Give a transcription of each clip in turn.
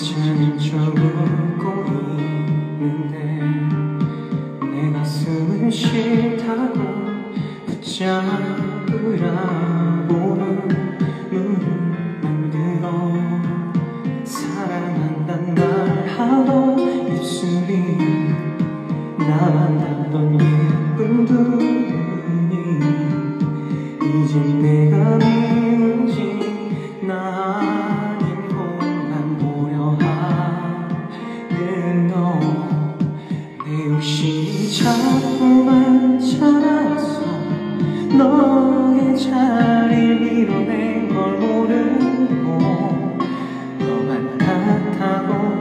지쳐웃고 있는데 내 가슴은 싫다고 붙잡으라고 자꾸만 자라서 너의 자리를 밀어낸 걸 모르고 너만 탓하고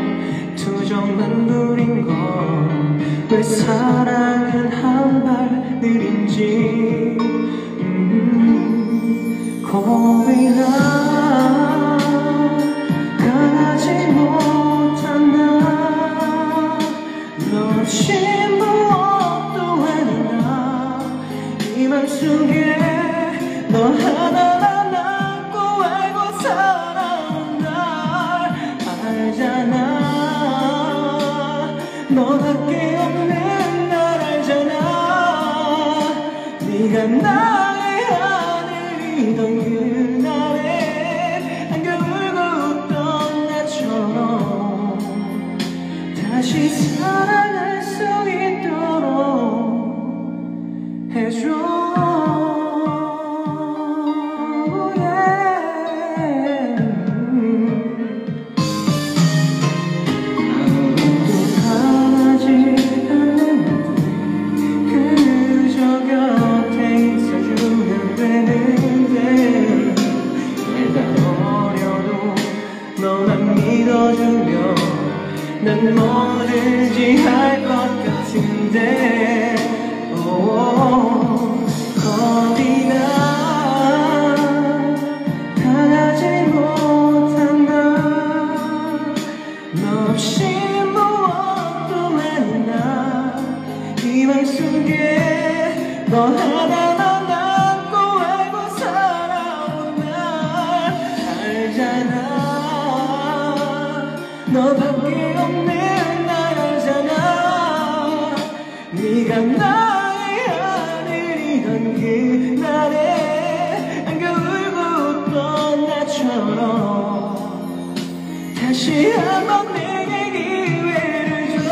투정만 부린 걸왜 사랑은 한 발 느린지. 음, 나 너 하나만 남고 알고 살아온 날 알잖아. 너밖에 없는 날 알잖아. 네가 나의 하늘이던 그 난 뭐든지 할 것 같은데. 오, 겁이 나 당하지 못한 나너 없이 무엇도 만나 이 맘 속에 너 하나만 남고 알고 살아온 날 알잖아. 너 한번 내게 기회를 줘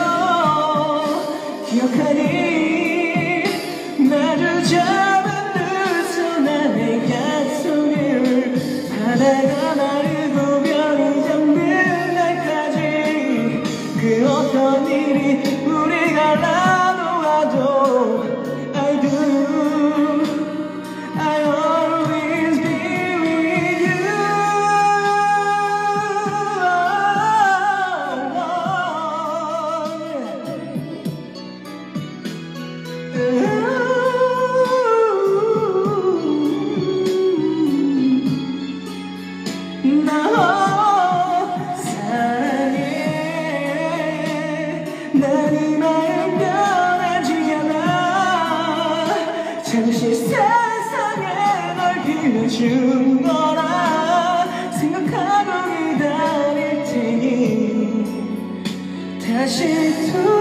기억하니 나를 잡은 듯한 나의 약속을 바다가 마르고 별이 잠든 날까지 그 어떤 일이 우리가 나 잠시 세상에 널 빌려준 거라 생각하고 기다릴 테니 다시 돌아